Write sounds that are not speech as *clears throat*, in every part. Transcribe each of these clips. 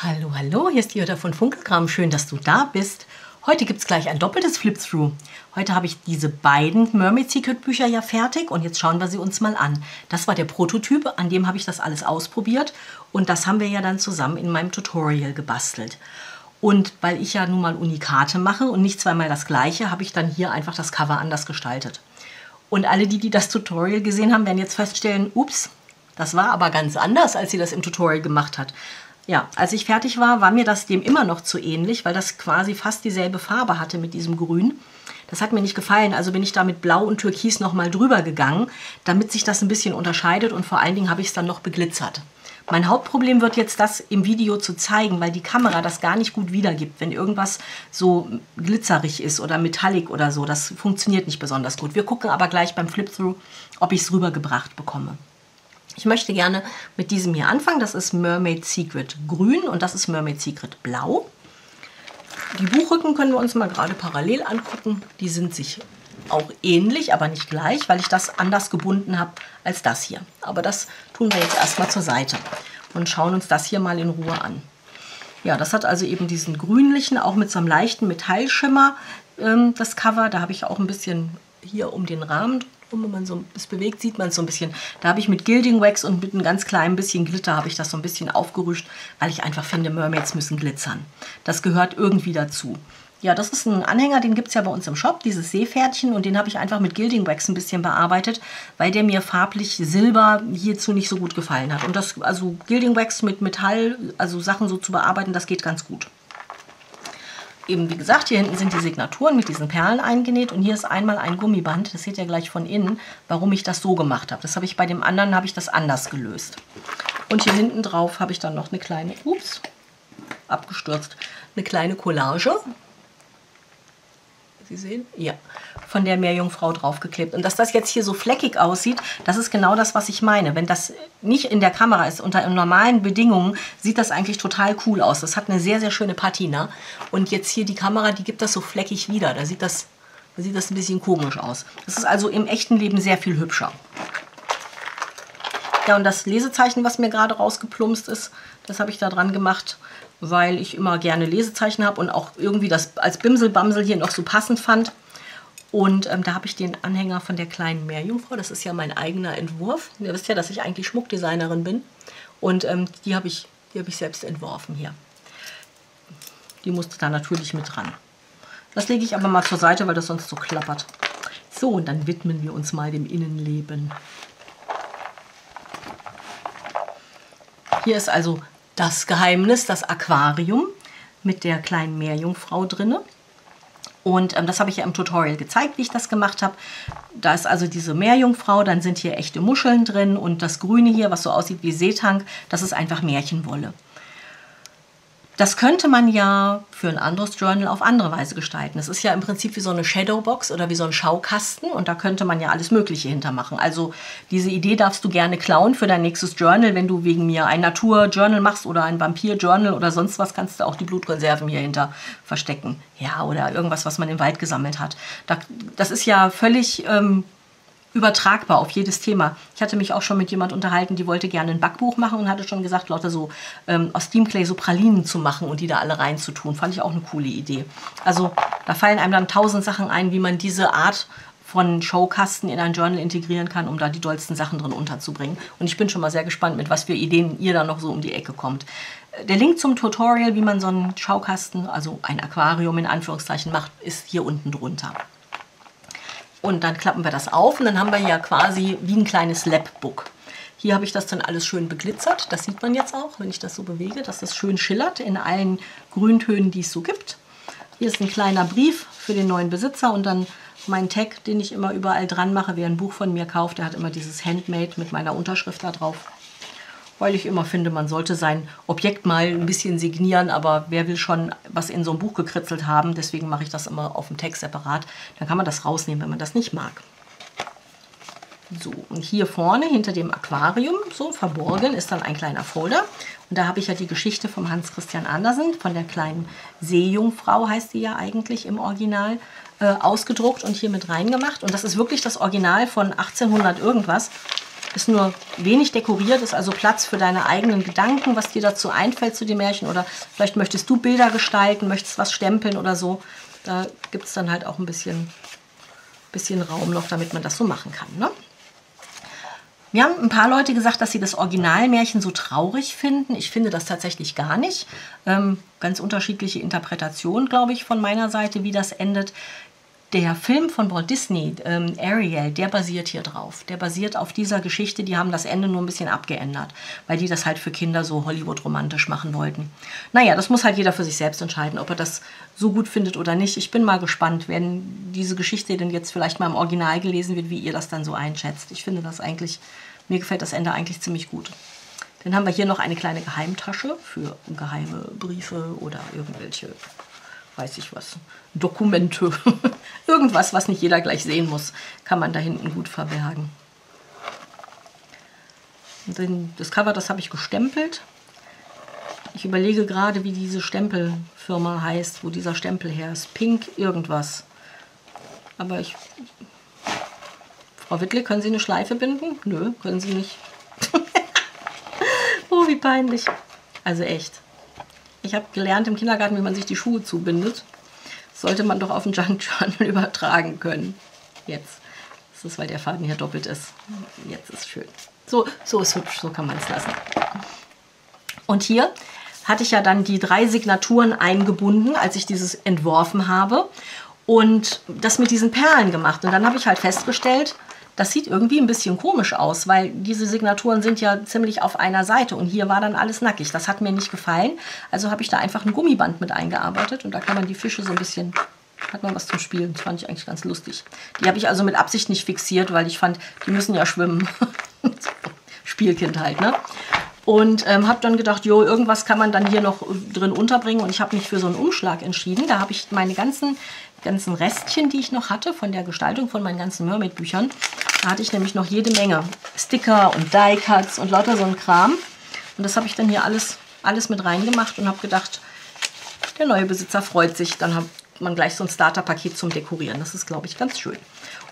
Hallo, hallo, hier ist die Jutta von Funkelkram. Schön, dass du da bist. Heute gibt es gleich ein doppeltes Flip-Through. Heute habe ich diese beiden Mermaid Secret Bücher ja fertig und jetzt schauen wir sie uns mal an. Das war der Prototyp, an dem habe ich das alles ausprobiert und das haben wir ja dann zusammen in meinem Tutorial gebastelt. Und weil ich ja nun mal Unikate mache und nicht zweimal das gleiche, habe ich dann hier einfach das Cover anders gestaltet. Und alle, die, die das Tutorial gesehen haben, werden jetzt feststellen, ups, das war aber ganz anders, als sie das im Tutorial gemacht hat. Ja, als ich fertig war, war mir das dem immer noch zu ähnlich, weil das quasi fast dieselbe Farbe hatte mit diesem Grün. Das hat mir nicht gefallen, also bin ich da mit Blau und Türkis nochmal drüber gegangen, damit sich das ein bisschen unterscheidet und vor allen Dingen habe ich es dann noch beglitzert. Mein Hauptproblem wird jetzt das im Video zu zeigen, weil die Kamera das gar nicht gut wiedergibt, wenn irgendwas so glitzerig ist oder metallic oder so. Das funktioniert nicht besonders gut. Wir gucken aber gleich beim Flip-Through, ob ich es rübergebracht bekomme. Ich möchte gerne mit diesem hier anfangen. Das ist Mermaid Secret Grün und das ist Mermaid Secret Blau. Die Buchrücken können wir uns mal gerade parallel angucken. Die sind sich auch ähnlich, aber nicht gleich, weil ich das anders gebunden habe als das hier. Aber das tun wir jetzt erstmal zur Seite und schauen uns das hier mal in Ruhe an. Ja, das hat also eben diesen grünlichen, auch mit so einem leichten Metallschimmer, ähm, das Cover. Da habe ich auch ein bisschen hier um den Rahmen und wenn man so es bewegt, sieht man es so ein bisschen. Da habe ich mit Gilding Wax und mit einem ganz kleinen bisschen Glitter habe ich das so ein bisschen aufgerüscht, weil ich einfach finde, Mermaids müssen glitzern. Das gehört irgendwie dazu. Ja, das ist ein Anhänger, den gibt es ja bei uns im Shop, dieses Seepferdchen. Und den habe ich einfach mit Gilding Wax ein bisschen bearbeitet, weil der mir farblich Silber hierzu nicht so gut gefallen hat. Und das, also Gilding Wax mit Metall, also Sachen so zu bearbeiten, das geht ganz gut eben, wie gesagt, hier hinten sind die Signaturen mit diesen Perlen eingenäht und hier ist einmal ein Gummiband. Das seht ihr gleich von innen, warum ich das so gemacht habe. Das habe ich bei dem anderen, habe ich das anders gelöst. Und hier hinten drauf habe ich dann noch eine kleine, ups, abgestürzt, eine kleine Collage Sie sehen? Ja, von der Meerjungfrau draufgeklebt. Und dass das jetzt hier so fleckig aussieht, das ist genau das, was ich meine. Wenn das nicht in der Kamera ist, unter normalen Bedingungen, sieht das eigentlich total cool aus. Das hat eine sehr, sehr schöne Patina. Und jetzt hier die Kamera, die gibt das so fleckig wieder. Da sieht das, da sieht das ein bisschen komisch aus. Das ist also im echten Leben sehr viel hübscher. Ja, und das Lesezeichen, was mir gerade rausgeplumpst ist, das habe ich da dran gemacht weil ich immer gerne Lesezeichen habe und auch irgendwie das als Bimselbamsel hier noch so passend fand. Und ähm, da habe ich den Anhänger von der kleinen Meerjungfrau. Das ist ja mein eigener Entwurf. Ihr wisst ja, dass ich eigentlich Schmuckdesignerin bin. Und ähm, die habe ich, hab ich selbst entworfen hier. Die musste da natürlich mit dran. Das lege ich aber mal zur Seite, weil das sonst so klappert. So, und dann widmen wir uns mal dem Innenleben. Hier ist also das Geheimnis, das Aquarium mit der kleinen Meerjungfrau drinne. Und ähm, das habe ich ja im Tutorial gezeigt, wie ich das gemacht habe. Da ist also diese Meerjungfrau, dann sind hier echte Muscheln drin und das Grüne hier, was so aussieht wie Seetank, das ist einfach Märchenwolle. Das könnte man ja für ein anderes Journal auf andere Weise gestalten. Es ist ja im Prinzip wie so eine Shadowbox oder wie so ein Schaukasten und da könnte man ja alles Mögliche hintermachen. Also diese Idee darfst du gerne klauen für dein nächstes Journal. Wenn du wegen mir ein Natur-Journal machst oder ein Vampir-Journal oder sonst was, kannst du auch die Blutreserven hier hinter verstecken. Ja, oder irgendwas, was man im Wald gesammelt hat. das ist ja völlig ähm, übertragbar auf jedes Thema. Ich hatte mich auch schon mit jemand unterhalten, die wollte gerne ein Backbuch machen und hatte schon gesagt, lauter so ähm, aus Steamclay so Pralinen zu machen und die da alle reinzutun. Fand ich auch eine coole Idee. Also da fallen einem dann tausend Sachen ein, wie man diese Art von Showkasten in ein Journal integrieren kann, um da die dollsten Sachen drin unterzubringen. Und ich bin schon mal sehr gespannt, mit was für Ideen ihr da noch so um die Ecke kommt. Der Link zum Tutorial, wie man so einen Schaukasten, also ein Aquarium in Anführungszeichen macht, ist hier unten drunter. Und dann klappen wir das auf und dann haben wir ja quasi wie ein kleines Labbook. Hier habe ich das dann alles schön beglitzert. Das sieht man jetzt auch, wenn ich das so bewege, dass das schön schillert in allen Grüntönen, die es so gibt. Hier ist ein kleiner Brief für den neuen Besitzer und dann mein Tag, den ich immer überall dran mache. Wer ein Buch von mir kauft, der hat immer dieses Handmade mit meiner Unterschrift da drauf weil ich immer finde, man sollte sein Objekt mal ein bisschen signieren, aber wer will schon was in so ein Buch gekritzelt haben, deswegen mache ich das immer auf dem Text separat. Dann kann man das rausnehmen, wenn man das nicht mag. So, und hier vorne hinter dem Aquarium, so verborgen, ist dann ein kleiner Folder. Und da habe ich ja die Geschichte vom Hans Christian Andersen, von der kleinen Seejungfrau heißt sie ja eigentlich im Original, äh, ausgedruckt und hier mit reingemacht. Und das ist wirklich das Original von 1800 irgendwas. Ist nur wenig dekoriert, ist also Platz für deine eigenen Gedanken, was dir dazu einfällt zu den Märchen. Oder vielleicht möchtest du Bilder gestalten, möchtest was stempeln oder so. Da gibt es dann halt auch ein bisschen, bisschen Raum noch, damit man das so machen kann. Ne? Mir haben ein paar Leute gesagt, dass sie das Originalmärchen so traurig finden. Ich finde das tatsächlich gar nicht. Ähm, ganz unterschiedliche Interpretationen, glaube ich, von meiner Seite, wie das endet. Der Film von Walt Disney, ähm, Ariel, der basiert hier drauf. Der basiert auf dieser Geschichte. Die haben das Ende nur ein bisschen abgeändert, weil die das halt für Kinder so Hollywood-romantisch machen wollten. Naja, das muss halt jeder für sich selbst entscheiden, ob er das so gut findet oder nicht. Ich bin mal gespannt, wenn diese Geschichte denn jetzt vielleicht mal im Original gelesen wird, wie ihr das dann so einschätzt. Ich finde das eigentlich, mir gefällt das Ende eigentlich ziemlich gut. Dann haben wir hier noch eine kleine Geheimtasche für geheime Briefe oder irgendwelche weiß ich was, Dokumente, *laughs* irgendwas, was nicht jeder gleich sehen muss, kann man da hinten gut verbergen. Das Cover, das habe ich gestempelt. Ich überlege gerade, wie diese Stempelfirma heißt, wo dieser Stempel her ist. Pink irgendwas. Aber ich... Frau Wittle, können Sie eine Schleife binden? Nö, können Sie nicht. *laughs* oh, wie peinlich. Also echt. Ich habe gelernt im Kindergarten, wie man sich die Schuhe zubindet. Das sollte man doch auf den Junk Journal *laughs* übertragen können. Jetzt. Das ist, weil der Faden hier doppelt ist. Jetzt ist schön. So, so ist hübsch, so kann man es lassen. Und hier hatte ich ja dann die drei Signaturen eingebunden, als ich dieses entworfen habe. Und das mit diesen Perlen gemacht. Und dann habe ich halt festgestellt, das sieht irgendwie ein bisschen komisch aus, weil diese Signaturen sind ja ziemlich auf einer Seite und hier war dann alles nackig. Das hat mir nicht gefallen. Also habe ich da einfach ein Gummiband mit eingearbeitet und da kann man die Fische so ein bisschen, hat man was zum Spielen. Das fand ich eigentlich ganz lustig. Die habe ich also mit Absicht nicht fixiert, weil ich fand, die müssen ja schwimmen. *laughs* Spielkind halt, ne? Und ähm, habe dann gedacht, jo, irgendwas kann man dann hier noch drin unterbringen. Und ich habe mich für so einen Umschlag entschieden. Da habe ich meine ganzen, ganzen Restchen, die ich noch hatte von der Gestaltung von meinen ganzen Mermaid-Büchern, da hatte ich nämlich noch jede Menge Sticker und Die-Cuts und lauter so ein Kram. Und das habe ich dann hier alles, alles mit reingemacht und habe gedacht, der neue Besitzer freut sich. Dann hat man gleich so ein Starter-Paket zum Dekorieren. Das ist, glaube ich, ganz schön.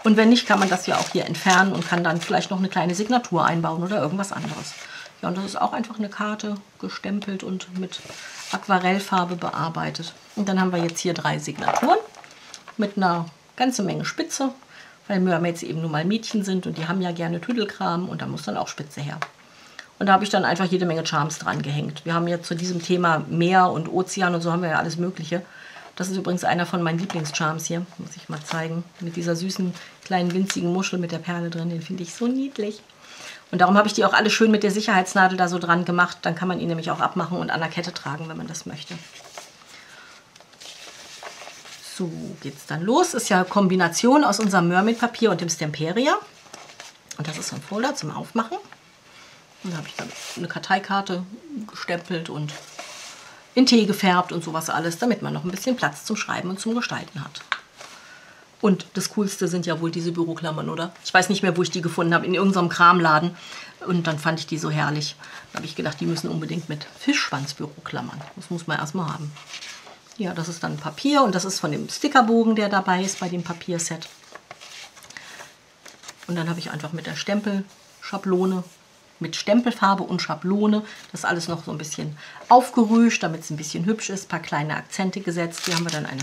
Und wenn nicht, kann man das ja auch hier entfernen und kann dann vielleicht noch eine kleine Signatur einbauen oder irgendwas anderes. Ja, und das ist auch einfach eine Karte, gestempelt und mit Aquarellfarbe bearbeitet. Und dann haben wir jetzt hier drei Signaturen mit einer ganzen Menge Spitze weil Mermaids eben nun mal Mädchen sind und die haben ja gerne Tüdelkram und da muss dann auch Spitze her. Und da habe ich dann einfach jede Menge Charms dran gehängt. Wir haben ja zu diesem Thema Meer und Ozean und so haben wir ja alles Mögliche. Das ist übrigens einer von meinen Lieblingscharms hier, muss ich mal zeigen. Mit dieser süßen, kleinen, winzigen Muschel mit der Perle drin, den finde ich so niedlich. Und darum habe ich die auch alle schön mit der Sicherheitsnadel da so dran gemacht. Dann kann man ihn nämlich auch abmachen und an der Kette tragen, wenn man das möchte. So geht es dann los. Ist ja Kombination aus unserem Mermaid-Papier und dem Stemperia. Und das ist so ein Folder zum Aufmachen. Und da habe ich dann eine Karteikarte gestempelt und in Tee gefärbt und sowas alles, damit man noch ein bisschen Platz zum Schreiben und zum Gestalten hat. Und das Coolste sind ja wohl diese Büroklammern, oder? Ich weiß nicht mehr, wo ich die gefunden habe, in irgendeinem Kramladen. Und dann fand ich die so herrlich. Da habe ich gedacht, die müssen unbedingt mit Fischschwanzbüroklammern. Das muss man erstmal haben. Ja, das ist dann Papier und das ist von dem Stickerbogen, der dabei ist bei dem Papierset. Und dann habe ich einfach mit der Stempelschablone, mit Stempelfarbe und Schablone, das alles noch so ein bisschen aufgerüscht, damit es ein bisschen hübsch ist, ein paar kleine Akzente gesetzt. Hier haben wir dann eine,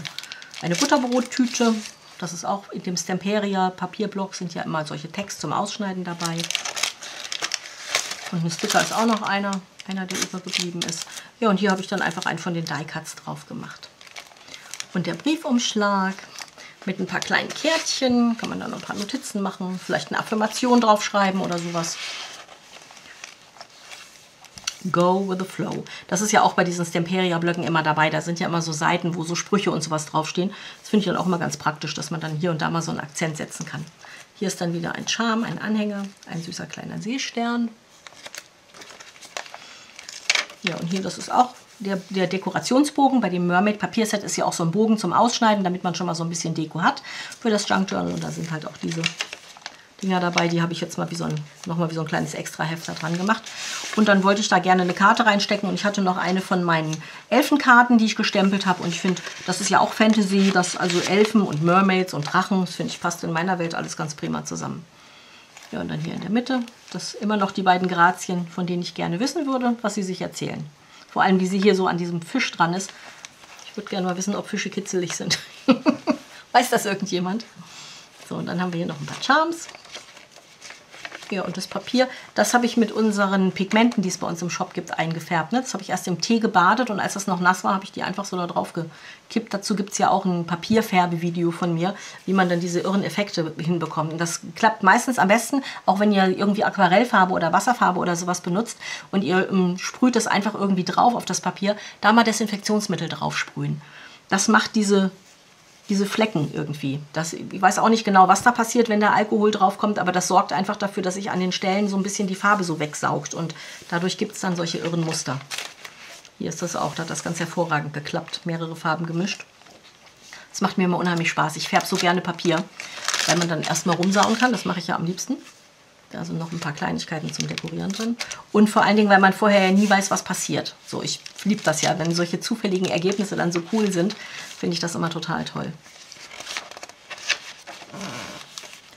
eine Butterbrottüte. Das ist auch in dem Stemperia Papierblock sind ja immer solche Text zum Ausschneiden dabei. Und ein Sticker ist auch noch einer einer, der übergeblieben ist. Ja, und hier habe ich dann einfach einen von den Die-Cuts drauf gemacht. Und der Briefumschlag mit ein paar kleinen Kärtchen, kann man dann ein paar Notizen machen, vielleicht eine Affirmation draufschreiben oder sowas. Go with the flow. Das ist ja auch bei diesen Stemperia-Blöcken immer dabei. Da sind ja immer so Seiten, wo so Sprüche und sowas draufstehen. Das finde ich dann auch immer ganz praktisch, dass man dann hier und da mal so einen Akzent setzen kann. Hier ist dann wieder ein Charme, ein Anhänger, ein süßer kleiner Seestern. Ja, und hier, das ist auch der, der Dekorationsbogen. Bei dem Mermaid Papierset ist ja auch so ein Bogen zum Ausschneiden, damit man schon mal so ein bisschen Deko hat für das Junk Journal. Und da sind halt auch diese Dinger dabei. Die habe ich jetzt mal wie so ein, nochmal wie so ein kleines Extra-Heft da dran gemacht. Und dann wollte ich da gerne eine Karte reinstecken. Und ich hatte noch eine von meinen Elfenkarten, die ich gestempelt habe. Und ich finde, das ist ja auch Fantasy, dass also Elfen und Mermaids und Drachen, das finde ich passt in meiner Welt alles ganz prima zusammen. Ja, und dann hier in der Mitte, das immer noch die beiden Grazien, von denen ich gerne wissen würde, was sie sich erzählen. Vor allem, wie sie hier so an diesem Fisch dran ist. Ich würde gerne mal wissen, ob Fische kitzelig sind. *laughs* Weiß das irgendjemand? So, und dann haben wir hier noch ein paar Charms. Ja, und das Papier, das habe ich mit unseren Pigmenten, die es bei uns im Shop gibt, eingefärbt. Ne? Das habe ich erst im Tee gebadet und als das noch nass war, habe ich die einfach so da drauf gekippt. Dazu gibt es ja auch ein Papierfärbevideo von mir, wie man dann diese irren Effekte hinbekommt. Und das klappt meistens am besten, auch wenn ihr irgendwie Aquarellfarbe oder Wasserfarbe oder sowas benutzt und ihr ähm, sprüht das einfach irgendwie drauf auf das Papier, da mal Desinfektionsmittel drauf sprühen. Das macht diese diese Flecken irgendwie. Das, ich weiß auch nicht genau, was da passiert, wenn der Alkohol draufkommt, aber das sorgt einfach dafür, dass sich an den Stellen so ein bisschen die Farbe so wegsaugt und dadurch gibt es dann solche irren Muster. Hier ist das auch, da hat das ganz hervorragend geklappt, mehrere Farben gemischt. Das macht mir immer unheimlich Spaß. Ich färbe so gerne Papier, weil man dann erstmal rumsauen kann, das mache ich ja am liebsten. Da sind noch ein paar Kleinigkeiten zum Dekorieren drin. Und vor allen Dingen, weil man vorher ja nie weiß, was passiert. So, ich liebe das ja, wenn solche zufälligen Ergebnisse dann so cool sind, finde ich das immer total toll.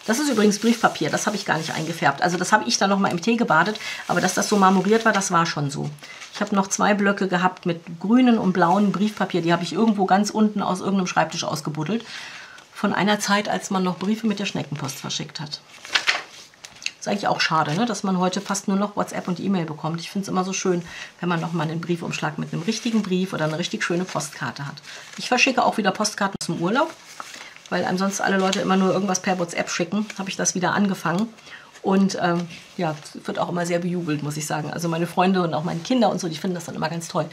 Das ist übrigens Briefpapier, das habe ich gar nicht eingefärbt. Also das habe ich dann nochmal im Tee gebadet, aber dass das so marmoriert war, das war schon so. Ich habe noch zwei Blöcke gehabt mit grünen und blauen Briefpapier, die habe ich irgendwo ganz unten aus irgendeinem Schreibtisch ausgebuddelt. Von einer Zeit, als man noch Briefe mit der Schneckenpost verschickt hat. Ist eigentlich auch schade, ne? dass man heute fast nur noch WhatsApp und E-Mail bekommt. Ich finde es immer so schön, wenn man noch mal einen Briefumschlag mit einem richtigen Brief oder eine richtig schöne Postkarte hat. Ich verschicke auch wieder Postkarten zum Urlaub, weil ansonsten alle Leute immer nur irgendwas per WhatsApp schicken. Habe ich das wieder angefangen. Und ähm, ja, wird auch immer sehr bejubelt, muss ich sagen. Also meine Freunde und auch meine Kinder und so, die finden das dann immer ganz toll,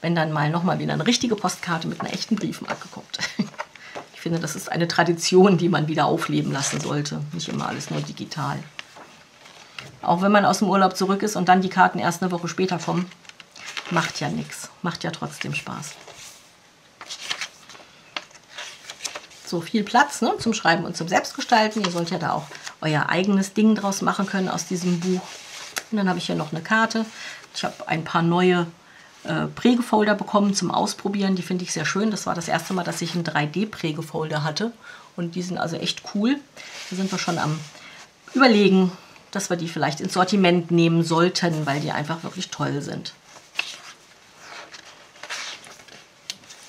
wenn dann mal nochmal wieder eine richtige Postkarte mit einer echten Briefmarke kommt. *laughs* Ich finde, das ist eine Tradition, die man wieder aufleben lassen sollte. Nicht immer alles nur digital. Auch wenn man aus dem Urlaub zurück ist und dann die Karten erst eine Woche später kommen, macht ja nichts. Macht ja trotzdem Spaß. So viel Platz ne, zum Schreiben und zum Selbstgestalten. Ihr sollt ja da auch euer eigenes Ding draus machen können aus diesem Buch. Und dann habe ich hier noch eine Karte. Ich habe ein paar neue äh, Prägefolder bekommen zum Ausprobieren. Die finde ich sehr schön. Das war das erste Mal, dass ich einen 3D-Prägefolder hatte. Und die sind also echt cool. Da sind wir schon am Überlegen, dass wir die vielleicht ins Sortiment nehmen sollten, weil die einfach wirklich toll sind.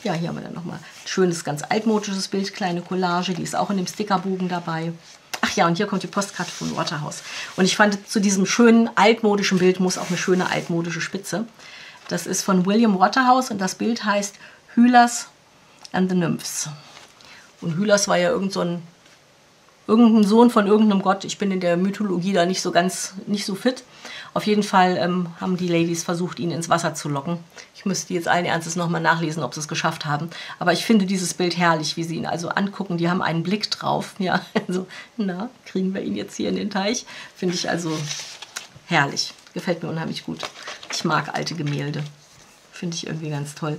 Ja, hier haben wir dann nochmal ein schönes, ganz altmodisches Bild, kleine Collage, die ist auch in dem Stickerbogen dabei. Ach ja, und hier kommt die Postkarte von Waterhouse. Und ich fand, zu diesem schönen altmodischen Bild muss auch eine schöne altmodische Spitze. Das ist von William Waterhouse und das Bild heißt Hylas and the Nymphs. Und Hylas war ja irgend so ein irgendein Sohn von irgendeinem Gott. Ich bin in der Mythologie da nicht so ganz, nicht so fit. Auf jeden Fall ähm, haben die Ladies versucht, ihn ins Wasser zu locken. Ich müsste jetzt allen Ernstes nochmal nachlesen, ob sie es geschafft haben. Aber ich finde dieses Bild herrlich, wie sie ihn also angucken. Die haben einen Blick drauf. *laughs* Ja, also, na, kriegen wir ihn jetzt hier in den Teich? Finde ich also herrlich. Gefällt mir unheimlich gut. Ich mag alte Gemälde. Finde ich irgendwie ganz toll.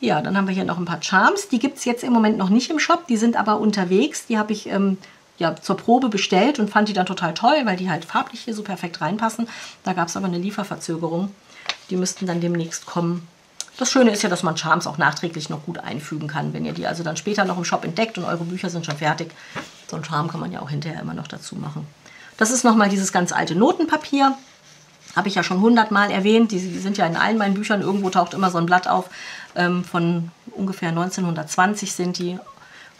Ja, dann haben wir hier noch ein paar Charms. Die gibt es jetzt im Moment noch nicht im Shop, die sind aber unterwegs. Die habe ich ähm, ja, zur Probe bestellt und fand die dann total toll, weil die halt farblich hier so perfekt reinpassen. Da gab es aber eine Lieferverzögerung. Die müssten dann demnächst kommen. Das Schöne ist ja, dass man Charms auch nachträglich noch gut einfügen kann. Wenn ihr die also dann später noch im Shop entdeckt und eure Bücher sind schon fertig, so einen Charm kann man ja auch hinterher immer noch dazu machen. Das ist nochmal dieses ganz alte Notenpapier. Habe ich ja schon hundertmal erwähnt. Die, die, sind ja in allen meinen Büchern. Irgendwo taucht immer so ein Blatt auf. Ähm, von ungefähr 1920 sind die.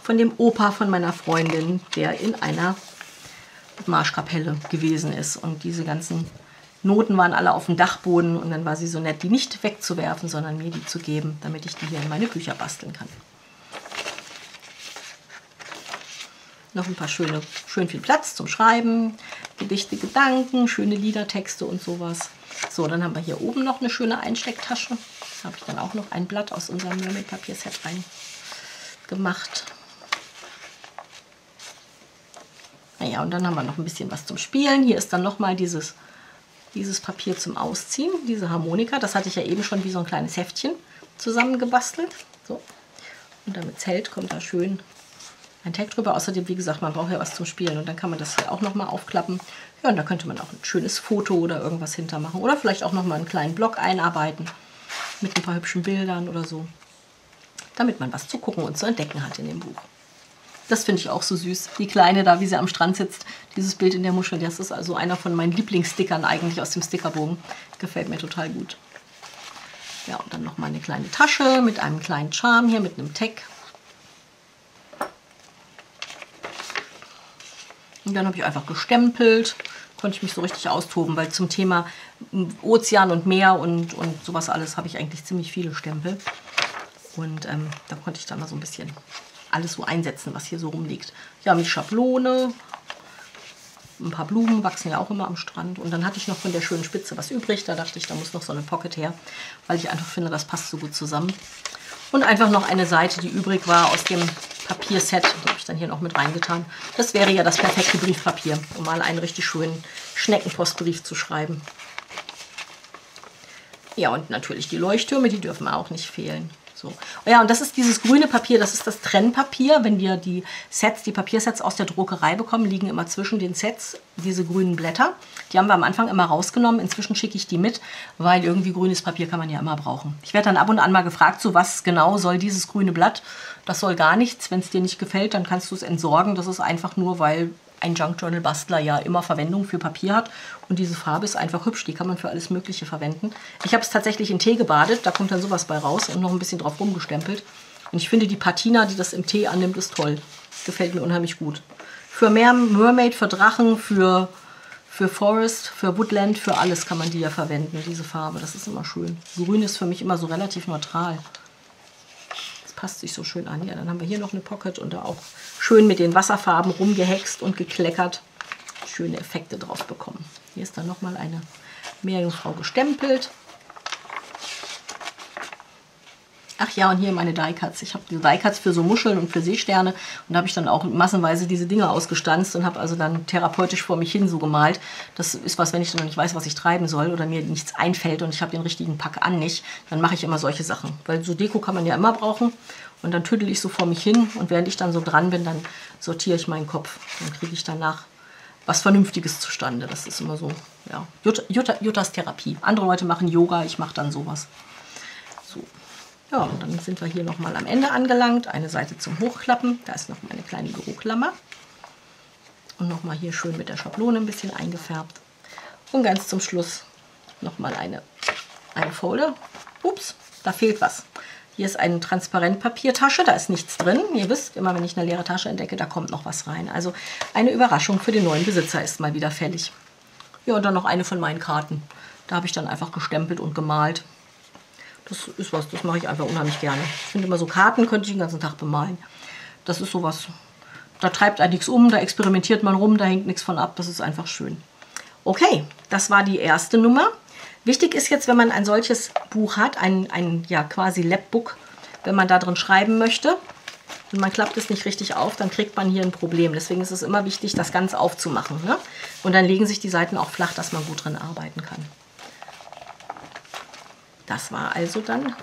Von dem Opa von meiner Freundin, der in einer Marschkapelle gewesen ist. Und diese ganzen Noten waren alle auf dem Dachboden. Und dann war sie so nett, die nicht wegzuwerfen, sondern mir die zu geben, damit ich die hier in meine Bücher basteln kann. noch ein paar schöne, schön viel Platz zum Schreiben, Gedichte, Gedanken, schöne Liedertexte und sowas. So, dann haben wir hier oben noch eine schöne Einstecktasche. Habe ich dann auch noch ein Blatt aus unserem Mermaid-Papierset rein gemacht. Naja, und dann haben wir noch ein bisschen was zum Spielen. Hier ist dann nochmal dieses, dieses Papier zum Ausziehen, diese Harmonika. Das hatte ich ja eben schon wie so ein kleines Heftchen zusammengebastelt. So. Und damit hält, kommt da schön ein Tag drüber. Außerdem, wie gesagt, man braucht ja was zum Spielen und dann kann man das hier auch nochmal aufklappen. Ja, und da könnte man auch ein schönes Foto oder irgendwas hintermachen oder vielleicht auch nochmal einen kleinen Blog einarbeiten mit ein paar hübschen Bildern oder so, damit man was zu gucken und zu entdecken hat in dem Buch. Das finde ich auch so süß. Die Kleine da, wie sie am Strand sitzt, dieses Bild in der Muschel, das ist also einer von meinen Lieblingsstickern eigentlich aus dem Stickerbogen. Gefällt mir total gut. Ja, und dann noch mal eine kleine Tasche mit einem kleinen Charme hier, mit einem Tag. Und dann habe ich einfach gestempelt, konnte ich mich so richtig austoben, weil zum Thema Ozean und Meer und, und sowas alles habe ich eigentlich ziemlich viele Stempel. Und ähm, da konnte ich dann mal so ein bisschen alles so einsetzen, was hier so rumliegt. Ja, mit Schablone, ein paar Blumen wachsen ja auch immer am Strand. Und dann hatte ich noch von der schönen Spitze was übrig. Da dachte ich, da muss noch so eine Pocket her, weil ich einfach finde, das passt so gut zusammen. Und einfach noch eine Seite, die übrig war aus dem Papierset. Die habe ich dann hier noch mit reingetan. Das wäre ja das perfekte Briefpapier, um mal einen richtig schönen Schneckenpostbrief zu schreiben. Ja, und natürlich die Leuchttürme, die dürfen auch nicht fehlen. So. Ja, und das ist dieses grüne Papier, das ist das Trennpapier. Wenn wir die Sets, die Papiersets aus der Druckerei bekommen, liegen immer zwischen den Sets diese grünen Blätter. Die haben wir am Anfang immer rausgenommen. Inzwischen schicke ich die mit, weil irgendwie grünes Papier kann man ja immer brauchen. Ich werde dann ab und an mal gefragt, so was genau soll dieses grüne Blatt? Das soll gar nichts. Wenn es dir nicht gefällt, dann kannst du es entsorgen. Das ist einfach nur, weil ein Junk Journal Bastler ja immer Verwendung für Papier hat. Und diese Farbe ist einfach hübsch, die kann man für alles Mögliche verwenden. Ich habe es tatsächlich in Tee gebadet, da kommt dann sowas bei raus und noch ein bisschen drauf rumgestempelt. Und ich finde die Patina, die das im Tee annimmt, ist toll. Gefällt mir unheimlich gut. Für mehr Mermaid, für Drachen, für, für Forest, für Woodland, für alles kann man die ja verwenden, diese Farbe. Das ist immer schön. Grün ist für mich immer so relativ neutral passt sich so schön an. Ja, dann haben wir hier noch eine Pocket und da auch schön mit den Wasserfarben rumgehext und gekleckert. Schöne Effekte drauf bekommen. Hier ist dann nochmal eine Meerjungfrau gestempelt. Ach ja, und hier meine Die-Cuts. Ich habe die Die-Cuts für so Muscheln und für Seesterne. Und da habe ich dann auch massenweise diese Dinge ausgestanzt und habe also dann therapeutisch vor mich hin so gemalt. Das ist was, wenn ich dann nicht weiß, was ich treiben soll oder mir nichts einfällt und ich habe den richtigen Pack an nicht, dann mache ich immer solche Sachen. Weil so Deko kann man ja immer brauchen. Und dann tüdel ich so vor mich hin und während ich dann so dran bin, dann sortiere ich meinen Kopf. Dann kriege ich danach was Vernünftiges zustande. Das ist immer so, ja, Jutta, Jutta, Juttas Therapie. Andere Leute machen Yoga, ich mache dann sowas. Ja, und dann sind wir hier nochmal am Ende angelangt. Eine Seite zum Hochklappen. Da ist nochmal eine kleine Büroklammer. Und nochmal hier schön mit der Schablone ein bisschen eingefärbt. Und ganz zum Schluss nochmal eine, eine Folie. Ups, da fehlt was. Hier ist eine Transparentpapiertasche, da ist nichts drin. Ihr wisst, immer wenn ich eine leere Tasche entdecke, da kommt noch was rein. Also eine Überraschung für den neuen Besitzer ist mal wieder fällig. Ja, und dann noch eine von meinen Karten. Da habe ich dann einfach gestempelt und gemalt. Das ist was, das mache ich einfach unheimlich gerne. Ich finde immer so Karten könnte ich den ganzen Tag bemalen. Das ist sowas, da treibt einen nichts um, da experimentiert man rum, da hängt nichts von ab, das ist einfach schön. Okay, das war die erste Nummer. Wichtig ist jetzt, wenn man ein solches Buch hat, ein, ein ja quasi Labbook, wenn man da drin schreiben möchte und man klappt es nicht richtig auf, dann kriegt man hier ein Problem. Deswegen ist es immer wichtig, das ganz aufzumachen. Ne? Und dann legen sich die Seiten auch flach, dass man gut drin arbeiten kann. Das war also dann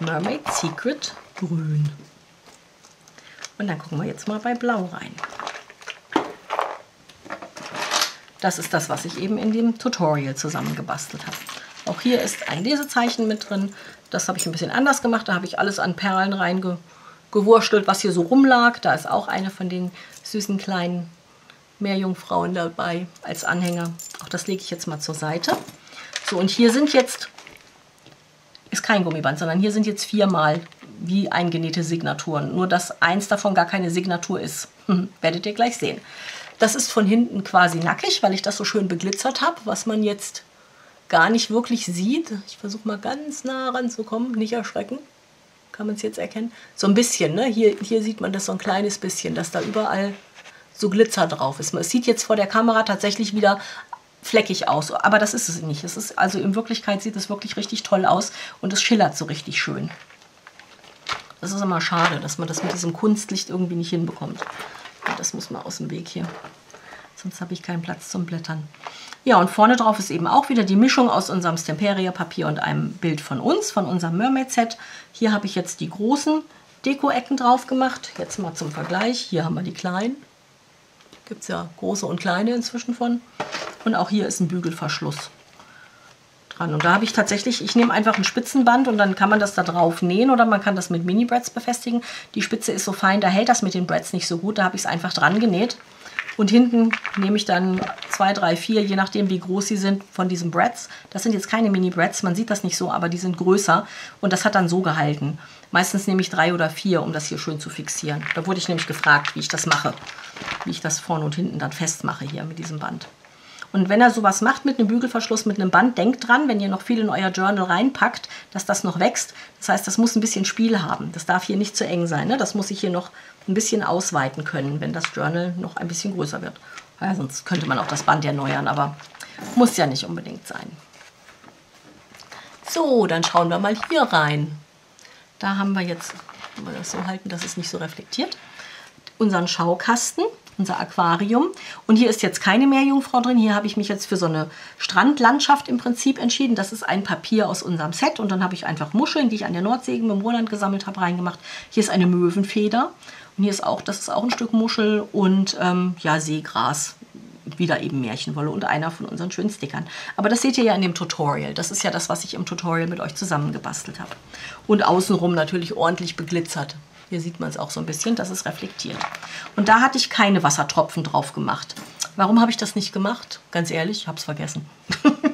Mermaid Secret Grün. Und dann gucken wir jetzt mal bei Blau rein. Das ist das, was ich eben in dem Tutorial zusammengebastelt habe. Auch hier ist ein Lesezeichen mit drin. Das habe ich ein bisschen anders gemacht. Da habe ich alles an Perlen reingewurschtelt, was hier so rumlag. Da ist auch eine von den süßen kleinen Meerjungfrauen dabei als Anhänger. Auch das lege ich jetzt mal zur Seite. So, und hier sind jetzt ist kein Gummiband, sondern hier sind jetzt viermal wie eingenähte Signaturen. Nur dass eins davon gar keine Signatur ist. *laughs* Werdet ihr gleich sehen. Das ist von hinten quasi nackig, weil ich das so schön beglitzert habe, was man jetzt gar nicht wirklich sieht. Ich versuche mal ganz nah ranzukommen, nicht erschrecken. Kann man es jetzt erkennen? So ein bisschen, ne? Hier, hier sieht man das so ein kleines bisschen, dass da überall so Glitzer drauf ist. Es sieht jetzt vor der Kamera tatsächlich wieder fleckig aus. Aber das ist es nicht. Es ist, also in Wirklichkeit sieht es wirklich richtig toll aus und es schillert so richtig schön. Das ist immer schade, dass man das mit diesem Kunstlicht irgendwie nicht hinbekommt. das muss mal aus dem Weg hier. Sonst habe ich keinen Platz zum Blättern. Ja, und vorne drauf ist eben auch wieder die Mischung aus unserem Stemperia-Papier und einem Bild von uns, von unserem Mermaid-Set. Hier habe ich jetzt die großen Deko-Ecken drauf gemacht. Jetzt mal zum Vergleich. Hier haben wir die kleinen. Gibt es ja große und kleine inzwischen von. Und auch hier ist ein Bügelverschluss dran. Und da habe ich tatsächlich, ich nehme einfach ein Spitzenband und dann kann man das da drauf nähen oder man kann das mit Mini-Breads befestigen. Die Spitze ist so fein, da hält das mit den Breads nicht so gut. Da habe ich es einfach dran genäht. Und hinten nehme ich dann zwei, drei, vier, je nachdem wie groß sie sind, von diesen Breads. Das sind jetzt keine Mini-Breads, man sieht das nicht so, aber die sind größer. Und das hat dann so gehalten. Meistens nehme ich drei oder vier, um das hier schön zu fixieren. Da wurde ich nämlich gefragt, wie ich das mache. Wie ich das vorne und hinten dann festmache hier mit diesem Band. Und wenn er sowas macht mit einem Bügelverschluss, mit einem Band, denkt dran, wenn ihr noch viel in euer Journal reinpackt, dass das noch wächst. Das heißt, das muss ein bisschen Spiel haben. Das darf hier nicht zu eng sein. Ne? Das muss ich hier noch ein bisschen ausweiten können, wenn das Journal noch ein bisschen größer wird. Ja, sonst könnte man auch das Band erneuern, aber muss ja nicht unbedingt sein. So, dann schauen wir mal hier rein. Da haben wir jetzt, wenn wir das so halten, dass es nicht so reflektiert, unseren Schaukasten unser Aquarium. Und hier ist jetzt keine Meerjungfrau drin. Hier habe ich mich jetzt für so eine Strandlandschaft im Prinzip entschieden. Das ist ein Papier aus unserem Set. Und dann habe ich einfach Muscheln, die ich an der Nordsee mit Roland gesammelt habe, reingemacht. Hier ist eine Möwenfeder. Und hier ist auch, das ist auch ein Stück Muschel und ähm, ja, Seegras wieder eben Märchenwolle und einer von unseren schönen Stickern. Aber das seht ihr ja in dem Tutorial. Das ist ja das, was ich im Tutorial mit euch zusammengebastelt habe. Und außenrum natürlich ordentlich beglitzert. Hier sieht man es auch so ein bisschen, dass es reflektiert. Und da hatte ich keine Wassertropfen drauf gemacht. Warum habe ich das nicht gemacht? Ganz ehrlich, ich habe es vergessen.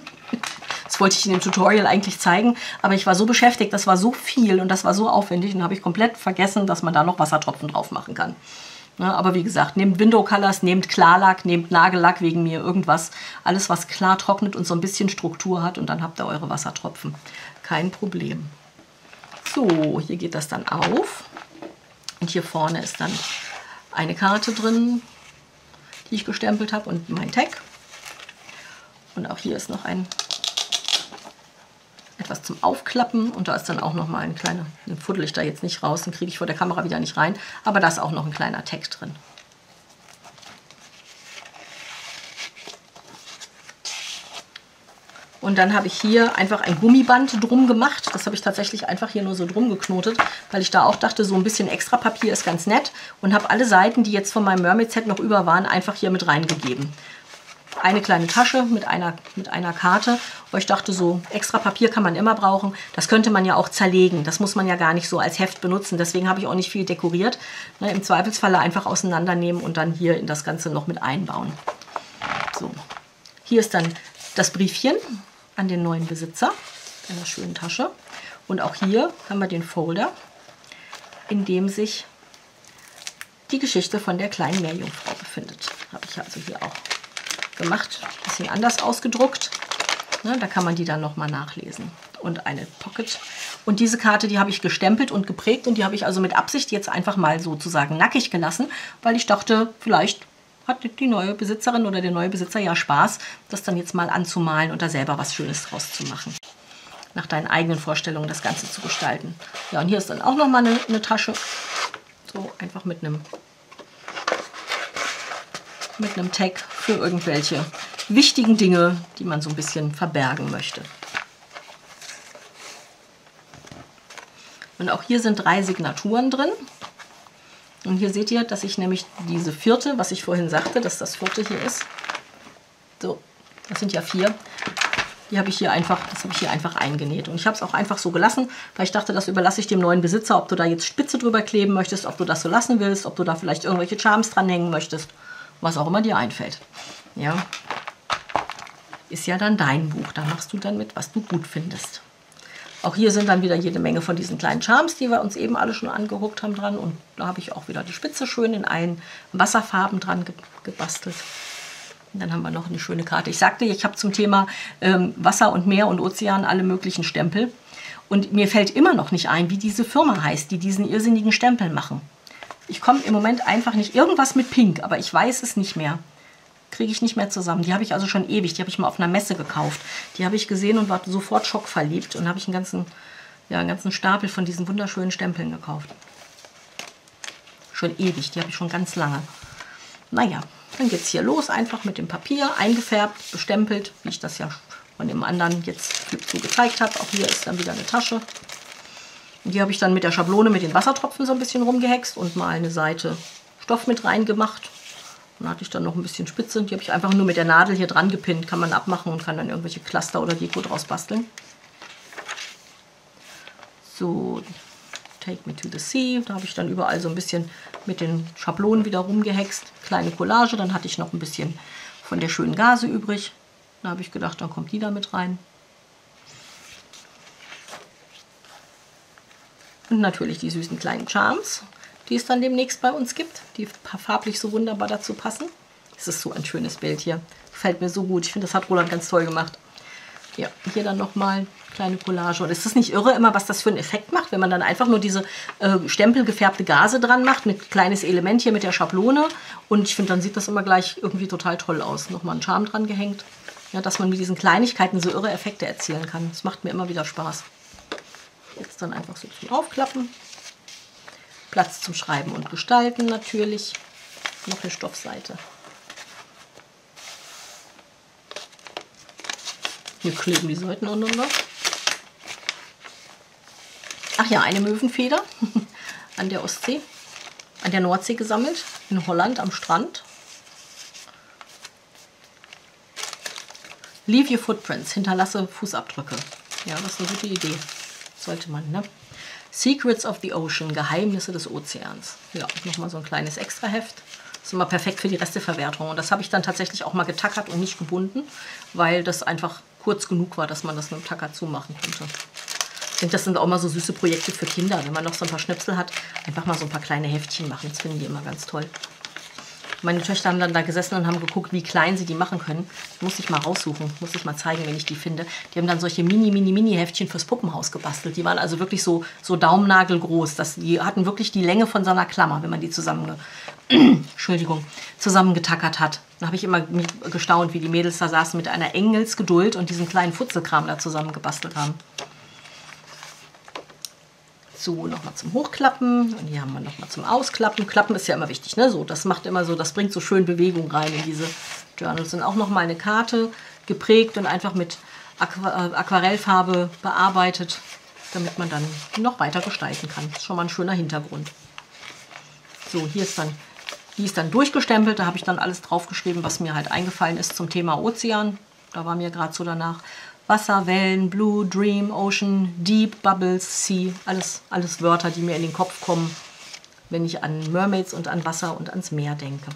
*laughs* das wollte ich in dem Tutorial eigentlich zeigen, aber ich war so beschäftigt, das war so viel und das war so aufwendig und habe ich komplett vergessen, dass man da noch Wassertropfen drauf machen kann. Ne, aber wie gesagt, nehmt Window Colors, nehmt Klarlack, nehmt Nagellack wegen mir, irgendwas. Alles, was klar trocknet und so ein bisschen Struktur hat und dann habt ihr eure Wassertropfen. Kein Problem. So, hier geht das dann auf. Und hier vorne ist dann eine Karte drin, die ich gestempelt habe und mein Tag. Und auch hier ist noch ein etwas zum Aufklappen und da ist dann auch noch mal ein kleiner, den fuddel ich da jetzt nicht raus, den kriege ich vor der Kamera wieder nicht rein, aber da ist auch noch ein kleiner Tag drin. Und dann habe ich hier einfach ein Gummiband drum gemacht. Das habe ich tatsächlich einfach hier nur so drum geknotet, weil ich da auch dachte, so ein bisschen extra Papier ist ganz nett. Und habe alle Seiten, die jetzt von meinem Mermaid Set noch über waren, einfach hier mit reingegeben. Eine kleine Tasche mit einer, mit einer Karte. Weil ich dachte, so extra Papier kann man immer brauchen. Das könnte man ja auch zerlegen. Das muss man ja gar nicht so als Heft benutzen. Deswegen habe ich auch nicht viel dekoriert. Ne, Im Zweifelsfalle einfach auseinandernehmen und dann hier in das Ganze noch mit einbauen. So. Hier ist dann das Briefchen an den neuen Besitzer einer schönen Tasche. Und auch hier haben wir den Folder, in dem sich die Geschichte von der kleinen Meerjungfrau befindet. Habe ich also hier auch gemacht, ein bisschen anders ausgedruckt. Ne, da kann man die dann nochmal nachlesen. Und eine Pocket. Und diese Karte, die habe ich gestempelt und geprägt und die habe ich also mit Absicht jetzt einfach mal sozusagen nackig gelassen, weil ich dachte, vielleicht hat die neue Besitzerin oder der neue Besitzer ja Spaß, das dann jetzt mal anzumalen und da selber was Schönes draus zu machen. Nach deinen eigenen Vorstellungen das Ganze zu gestalten. Ja, und hier ist dann auch nochmal eine, eine Tasche. So einfach mit einem, mit einem Tag für irgendwelche wichtigen Dinge, die man so ein bisschen verbergen möchte. Und auch hier sind drei Signaturen drin. Und hier seht ihr, dass ich nämlich diese vierte, was ich vorhin sagte, dass das vierte hier ist. So, das sind ja vier. Die habe ich hier einfach, das habe ich hier einfach eingenäht. Und ich habe es auch einfach so gelassen, weil ich dachte, das überlasse ich dem neuen Besitzer, ob du da jetzt Spitze drüber kleben möchtest, ob du das so lassen willst, ob du da vielleicht irgendwelche Charms dranhängen möchtest, was auch immer dir einfällt. Ja, ist ja dann dein Buch. Da machst du dann mit, was du gut findest. Auch hier sind dann wieder jede Menge von diesen kleinen Charms, die wir uns eben alle schon angeguckt haben dran. Und da habe ich auch wieder die Spitze schön in allen Wasserfarben dran ge gebastelt. Und dann haben wir noch eine schöne Karte. Ich sagte, ich habe zum Thema ähm, Wasser und Meer und Ozean alle möglichen Stempel. Und mir fällt immer noch nicht ein, wie diese Firma heißt, die diesen irrsinnigen Stempel machen. Ich komme im Moment einfach nicht. Irgendwas mit Pink, aber ich weiß es nicht mehr kriege ich nicht mehr zusammen. Die habe ich also schon ewig. Die habe ich mal auf einer Messe gekauft. Die habe ich gesehen und war sofort schockverliebt und habe ich einen ganzen, ja, einen ganzen Stapel von diesen wunderschönen Stempeln gekauft. Schon ewig, die habe ich schon ganz lange. Naja, dann geht es hier los, einfach mit dem Papier, eingefärbt, bestempelt, wie ich das ja von dem anderen jetzt so gezeigt habe. Auch hier ist dann wieder eine Tasche. Und die habe ich dann mit der Schablone mit den Wassertropfen so ein bisschen rumgehext und mal eine Seite Stoff mit reingemacht. Dann hatte ich dann noch ein bisschen Spitze. Die habe ich einfach nur mit der Nadel hier dran gepinnt. Kann man abmachen und kann dann irgendwelche Cluster oder Deko draus basteln. So, Take Me to the Sea. Da habe ich dann überall so ein bisschen mit den Schablonen wieder rumgehext. Kleine Collage. Dann hatte ich noch ein bisschen von der schönen Gase übrig. Da habe ich gedacht, dann kommt die da mit rein. Und natürlich die süßen kleinen Charms, die es dann demnächst bei uns gibt, die farblich so wunderbar dazu passen. Es ist so ein schönes Bild hier. Gefällt mir so gut. Ich finde, das hat Roland ganz toll gemacht. Ja, hier dann nochmal kleine Collage. Und ist das nicht irre immer, was das für einen Effekt macht, wenn man dann einfach nur diese äh, stempelgefärbte Gase dran macht, ein kleines Element hier mit der Schablone. Und ich finde, dann sieht das immer gleich irgendwie total toll aus. Nochmal ein Charme dran gehängt. Ja, dass man mit diesen Kleinigkeiten so irre Effekte erzielen kann. Das macht mir immer wieder Spaß. Jetzt dann einfach so zum Aufklappen. Platz zum Schreiben und Gestalten natürlich. Noch eine Stoffseite. Hier kleben die Seiten aneinander. Ach ja, eine Möwenfeder *laughs* an der Ostsee, an der Nordsee gesammelt, in Holland am Strand. Leave your footprints, hinterlasse Fußabdrücke. Ja, das ist eine gute Idee. Sollte man, ne? Secrets of the Ocean, Geheimnisse des Ozeans. Ja, nochmal so ein kleines Extraheft. Das ist immer perfekt für die Resteverwertung. Und das habe ich dann tatsächlich auch mal getackert und nicht gebunden, weil das einfach kurz genug war, dass man das mit dem Tacker zumachen konnte. Ich denke, das sind auch mal so süße Projekte für Kinder. Wenn man noch so ein paar Schnipsel hat, einfach mal so ein paar kleine Heftchen machen. Das finden die immer ganz toll. Meine Töchter haben dann da gesessen und haben geguckt, wie klein sie die machen können. Muss ich mal raussuchen, muss ich mal zeigen, wenn ich die finde. Die haben dann solche mini, mini, mini Heftchen fürs Puppenhaus gebastelt. Die waren also wirklich so, so daumennagelgroß. Das, die hatten wirklich die Länge von so einer Klammer, wenn man die zusammen, *clears throat* Entschuldigung, zusammengetackert hat. Da habe ich immer gestaunt, wie die Mädels da saßen mit einer Engelsgeduld und diesen kleinen Futzelkram da zusammen gebastelt haben. So, nochmal zum Hochklappen. Und hier haben wir nochmal zum Ausklappen. Klappen ist ja immer wichtig, ne? So, das macht immer so, das bringt so schön Bewegung rein in diese Journals. Und auch nochmal eine Karte geprägt und einfach mit Aqu äh, Aquarellfarbe bearbeitet, damit man dann noch weiter gestalten kann. Das ist schon mal ein schöner Hintergrund. So, hier ist dann, die ist dann durchgestempelt. Da habe ich dann alles draufgeschrieben, was mir halt eingefallen ist zum Thema Ozean. Da war mir gerade so danach. Wasser, Wellen, Blue, Dream, Ocean, Deep, Bubbles, Sea, alles, alles Wörter, die mir in den Kopf kommen, wenn ich an Mermaids und an Wasser und ans Meer denke.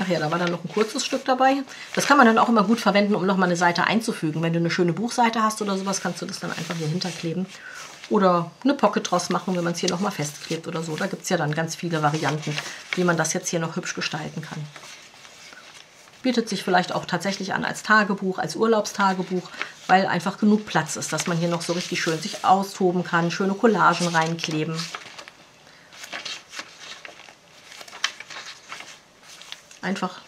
Ach ja, da war dann noch ein kurzes Stück dabei. Das kann man dann auch immer gut verwenden, um nochmal eine Seite einzufügen. Wenn du eine schöne Buchseite hast oder sowas, kannst du das dann einfach hier hinterkleben oder eine Pocket draus machen, wenn man es hier nochmal festklebt oder so. Da gibt es ja dann ganz viele Varianten, wie man das jetzt hier noch hübsch gestalten kann. Bietet sich vielleicht auch tatsächlich an als Tagebuch, als Urlaubstagebuch, weil einfach genug Platz ist, dass man hier noch so richtig schön sich austoben kann, schöne Collagen reinkleben. Einfach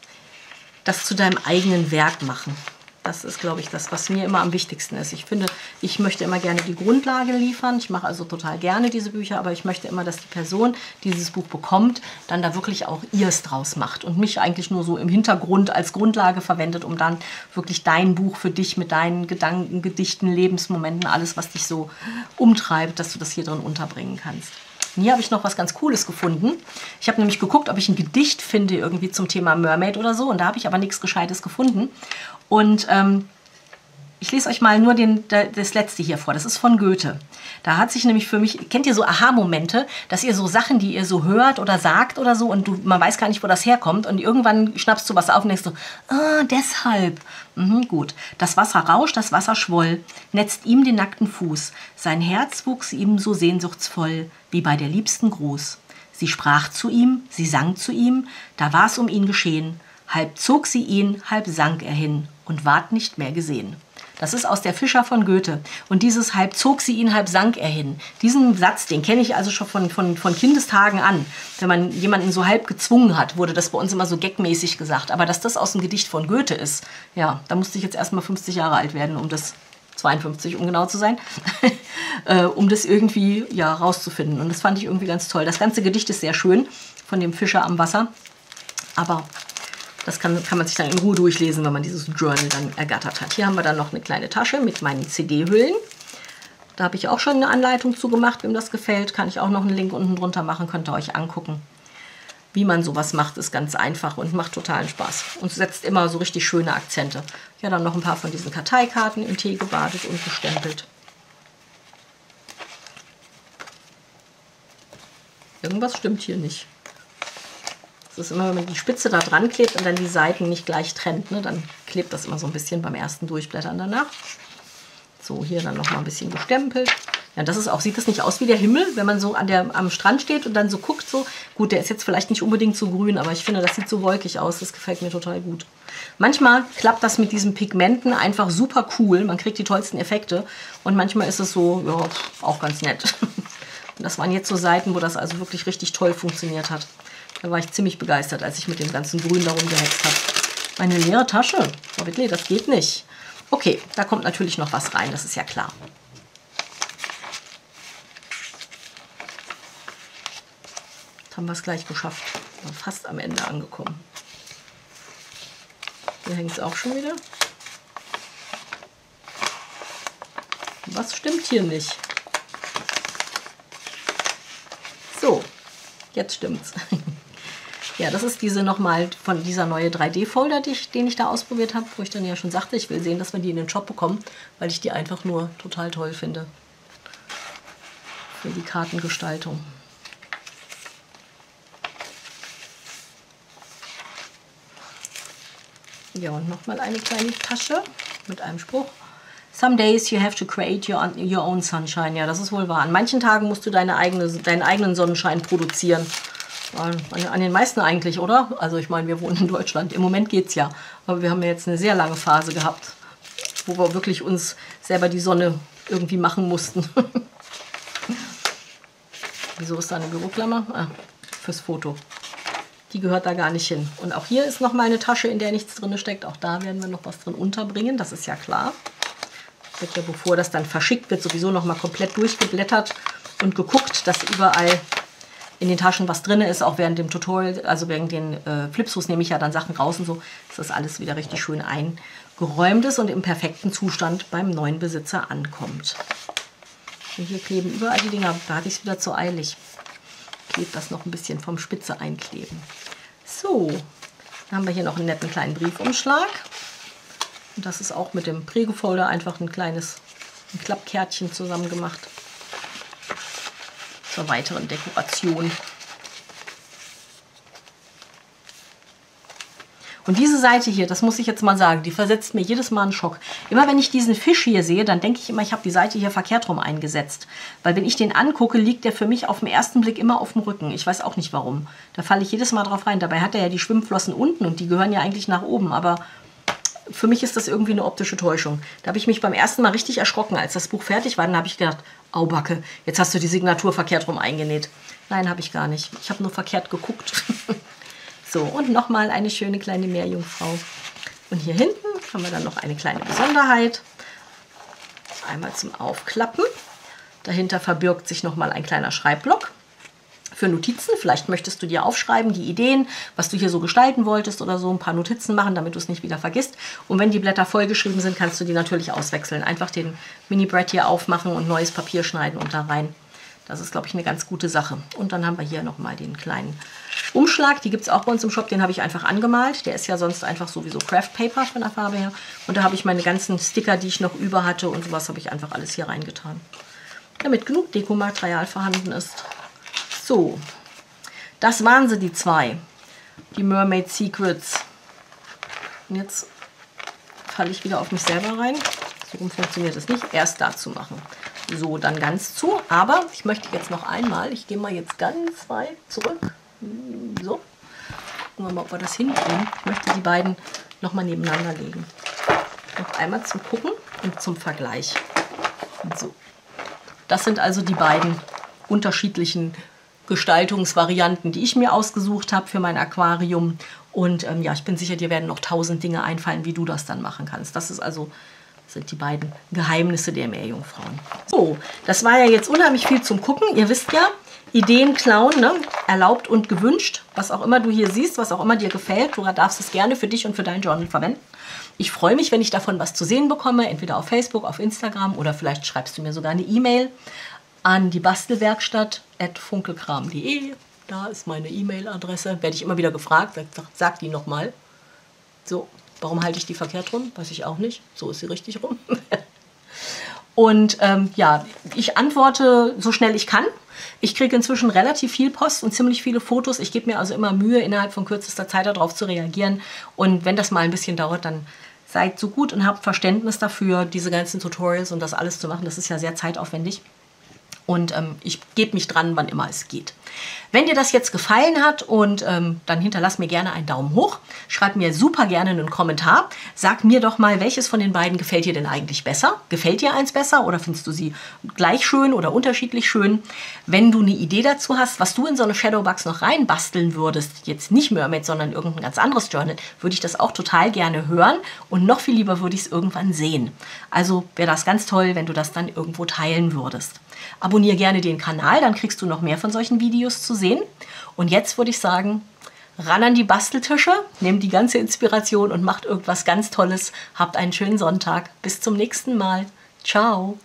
das zu deinem eigenen Werk machen. Das ist, glaube ich, das, was mir immer am wichtigsten ist. Ich finde, ich möchte immer gerne die Grundlage liefern. Ich mache also total gerne diese Bücher, aber ich möchte immer, dass die Person, die dieses Buch bekommt, dann da wirklich auch ihrs draus macht und mich eigentlich nur so im Hintergrund als Grundlage verwendet, um dann wirklich dein Buch für dich mit deinen Gedanken, Gedichten, Lebensmomenten, alles, was dich so umtreibt, dass du das hier drin unterbringen kannst. Und hier habe ich noch was ganz Cooles gefunden. Ich habe nämlich geguckt, ob ich ein Gedicht finde irgendwie zum Thema Mermaid oder so. Und da habe ich aber nichts Gescheites gefunden. Und ähm, ich lese euch mal nur den, das letzte hier vor. Das ist von Goethe. Da hat sich nämlich für mich, kennt ihr so Aha-Momente, dass ihr so Sachen, die ihr so hört oder sagt oder so und du, man weiß gar nicht, wo das herkommt und irgendwann schnappst du was auf und denkst so, ah, deshalb. Mhm, gut. Das Wasser rauscht, das Wasser schwoll, netzt ihm den nackten Fuß. Sein Herz wuchs ihm so sehnsuchtsvoll, wie bei der Liebsten groß. Sie sprach zu ihm, sie sang zu ihm, da war's um ihn geschehen. Halb zog sie ihn, halb sank er hin und ward nicht mehr gesehen. Das ist aus der Fischer von Goethe. Und dieses halb zog sie ihn, halb sank er hin. Diesen Satz, den kenne ich also schon von, von, von Kindestagen an. Wenn man jemanden so halb gezwungen hat, wurde das bei uns immer so gagmäßig gesagt. Aber dass das aus dem Gedicht von Goethe ist, ja, da musste ich jetzt erst mal 50 Jahre alt werden, um das 52, um genau zu sein, *laughs* äh, um das irgendwie ja, rauszufinden. Und das fand ich irgendwie ganz toll. Das ganze Gedicht ist sehr schön von dem Fischer am Wasser. Aber das kann, kann man sich dann in Ruhe durchlesen, wenn man dieses Journal dann ergattert hat. Hier haben wir dann noch eine kleine Tasche mit meinen CD-Hüllen. Da habe ich auch schon eine Anleitung zu gemacht, wem das gefällt. Kann ich auch noch einen Link unten drunter machen, könnt ihr euch angucken. Wie man sowas macht, ist ganz einfach und macht totalen Spaß. Und setzt immer so richtig schöne Akzente. Ja, dann noch ein paar von diesen Karteikarten in Tee gebadet und gestempelt. Irgendwas stimmt hier nicht. Ist immer, wenn man die Spitze da dran klebt und dann die Seiten nicht gleich trennt, ne, dann klebt das immer so ein bisschen beim ersten Durchblättern danach. So, hier dann noch mal ein bisschen gestempelt. Ja, das ist auch, sieht das nicht aus wie der Himmel, wenn man so an der, am Strand steht und dann so guckt, so. Gut, der ist jetzt vielleicht nicht unbedingt so grün, aber ich finde, das sieht so wolkig aus. Das gefällt mir total gut. Manchmal klappt das mit diesen Pigmenten einfach super cool. Man kriegt die tollsten Effekte. Und manchmal ist es so, ja, auch ganz nett. *laughs* Und das waren jetzt so Seiten, wo das also wirklich richtig toll funktioniert hat. Da war ich ziemlich begeistert, als ich mit dem ganzen Grün darum gehetzt habe. Meine leere Tasche. Frau Whitley, das geht nicht. Okay, da kommt natürlich noch was rein, das ist ja klar. Jetzt haben wir es gleich geschafft. Wir fast am Ende angekommen. Hier hängt es auch schon wieder. Was stimmt hier nicht? So, jetzt stimmt's. *laughs* Ja, das ist diese nochmal von dieser neue 3D-Folder, die den ich da ausprobiert habe, wo ich dann ja schon sagte, ich will sehen, dass wir die in den Shop bekommen, weil ich die einfach nur total toll finde. Für die Kartengestaltung. Ja, und nochmal eine kleine Tasche mit einem Spruch. Some days you have to create your, your own sunshine. Ja, das ist wohl wahr. An manchen Tagen musst du deine eigene, deinen eigenen Sonnenschein produzieren. An den meisten eigentlich, oder? Also ich meine, wir wohnen in Deutschland. Im Moment geht es ja. Aber wir haben ja jetzt eine sehr lange Phase gehabt, wo wir wirklich uns selber die Sonne irgendwie machen mussten. *laughs* Wieso ist da eine Büroklammer? Ah, fürs Foto. Die gehört da gar nicht hin. Und auch hier ist noch mal eine Tasche, in der nichts drin steckt. Auch da werden wir noch was drin unterbringen, das ist ja klar. Wird ja, bevor das dann verschickt wird, sowieso noch mal komplett durchgeblättert und geguckt, dass überall in den Taschen was drin ist, auch während dem Tutorial, also während den äh, Flipsus nehme ich ja dann Sachen raus und so, dass das alles wieder richtig schön eingeräumt ist und im perfekten Zustand beim neuen Besitzer ankommt. Hier kleben überall die Dinger, da hatte ich es wieder zu eilig. Klebt das noch ein bisschen vom Spitze einkleben. So, dann haben wir hier noch einen netten kleinen Briefumschlag. Und das ist auch mit dem Prägefolder einfach ein kleines ein Klappkärtchen zusammen gemacht zur weiteren Dekoration. Und diese Seite hier, das muss ich jetzt mal sagen, die versetzt mir jedes Mal einen Schock. Immer wenn ich diesen Fisch hier sehe, dann denke ich immer, ich habe die Seite hier verkehrt rum eingesetzt. Weil wenn ich den angucke, liegt der für mich auf den ersten Blick immer auf dem Rücken. Ich weiß auch nicht warum. Da falle ich jedes Mal drauf rein. Dabei hat er ja die Schwimmflossen unten und die gehören ja eigentlich nach oben. Aber für mich ist das irgendwie eine optische Täuschung. Da habe ich mich beim ersten Mal richtig erschrocken, als das Buch fertig war. Dann habe ich gedacht, Aubacke, jetzt hast du die Signatur verkehrt rum eingenäht. Nein, habe ich gar nicht. Ich habe nur verkehrt geguckt. *laughs* so, und nochmal eine schöne kleine Meerjungfrau. Und hier hinten haben wir dann noch eine kleine Besonderheit. Einmal zum Aufklappen. Dahinter verbirgt sich nochmal ein kleiner Schreibblock für Notizen. Vielleicht möchtest du dir aufschreiben, die Ideen, was du hier so gestalten wolltest oder so, ein paar Notizen machen, damit du es nicht wieder vergisst. Und wenn die Blätter vollgeschrieben sind, kannst du die natürlich auswechseln. Einfach den Mini-Brett hier aufmachen und neues Papier schneiden und da rein. Das ist, glaube ich, eine ganz gute Sache. Und dann haben wir hier nochmal den kleinen Umschlag. Die gibt es auch bei uns im Shop. Den habe ich einfach angemalt. Der ist ja sonst einfach sowieso Craft Paper von der Farbe her. Und da habe ich meine ganzen Sticker, die ich noch über hatte und sowas, habe ich einfach alles hier reingetan. Damit genug Dekomaterial vorhanden ist. So, das waren sie, die zwei. Die Mermaid Secrets. Und jetzt falle ich wieder auf mich selber rein. So funktioniert es nicht. Erst dazu machen. So, dann ganz zu. Aber ich möchte jetzt noch einmal, ich gehe mal jetzt ganz weit zurück. So. Gucken wir mal, ob wir das hinkriegen. Ich möchte die beiden nochmal nebeneinander legen. Noch einmal zum Gucken und zum Vergleich. So. Das sind also die beiden unterschiedlichen Gestaltungsvarianten, die ich mir ausgesucht habe für mein Aquarium. Und ähm, ja, ich bin sicher, dir werden noch tausend Dinge einfallen, wie du das dann machen kannst. Das ist also sind die beiden Geheimnisse der Meerjungfrauen. So, das war ja jetzt unheimlich viel zum Gucken. Ihr wisst ja, Ideen klauen, ne? erlaubt und gewünscht. Was auch immer du hier siehst, was auch immer dir gefällt, du darfst es gerne für dich und für dein Journal verwenden. Ich freue mich, wenn ich davon was zu sehen bekomme, entweder auf Facebook, auf Instagram oder vielleicht schreibst du mir sogar eine E-Mail an die Bastelwerkstatt.funkelkram.de. Da ist meine E-Mail-Adresse. Werde ich immer wieder gefragt. Sag, sag die nochmal. So, warum halte ich die verkehrt rum? Weiß ich auch nicht. So ist sie richtig rum. *laughs* Und ähm, ja, ich antworte so schnell ich kann. Ich kriege inzwischen relativ viel Post und ziemlich viele Fotos. Ich gebe mir also immer Mühe, innerhalb von kürzester Zeit darauf zu reagieren. Und wenn das mal ein bisschen dauert, dann seid so gut und habt Verständnis dafür, diese ganzen Tutorials und das alles zu machen. Das ist ja sehr zeitaufwendig. Und ähm, ich gebe mich dran, wann immer es geht. Wenn dir das jetzt gefallen hat und ähm, dann hinterlass mir gerne einen Daumen hoch. Schreib mir super gerne einen Kommentar. Sag mir doch mal, welches von den beiden gefällt dir denn eigentlich besser? Gefällt dir eins besser oder findest du sie gleich schön oder unterschiedlich schön? Wenn du eine Idee dazu hast, was du in so eine Shadowbox noch reinbasteln würdest, jetzt nicht Mermaid, sondern irgendein ganz anderes Journal, würde ich das auch total gerne hören und noch viel lieber würde ich es irgendwann sehen. Also wäre das ganz toll, wenn du das dann irgendwo teilen würdest. Abonniere gerne den Kanal, dann kriegst du noch mehr von solchen Videos zu sehen. Und jetzt würde ich sagen, ran an die Basteltische, nehmt die ganze Inspiration und macht irgendwas ganz Tolles. Habt einen schönen Sonntag. Bis zum nächsten Mal. Ciao.